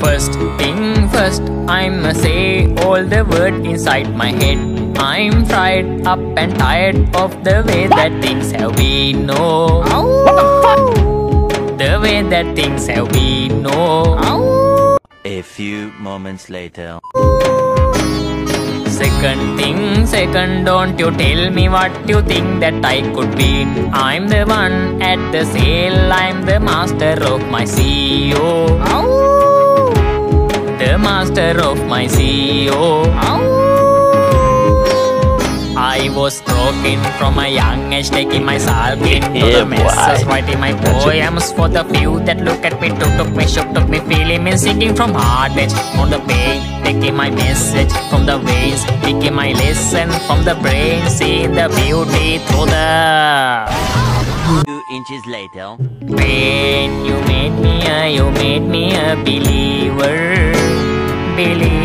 First thing first, I'ma say all the word inside my head. I'm fried up and tired of the way that things have been. No, the way that things have been. No. A few moments later. Second thing, second, don't you tell me what you think that I could be. I'm the one at the sale, I'm the master of my CEO. The master of my CEO. I was broken from a young age, taking my clean to Yeah, the masses, boy. writing my poems for the few that look at me, took, took me, shook, took me, feeling me, singing from heart edge on the pain, taking my message from the veins, taking my lesson from the brain, seeing the beauty through the Two inches later. pain. You made me a, you made me a believer, believer.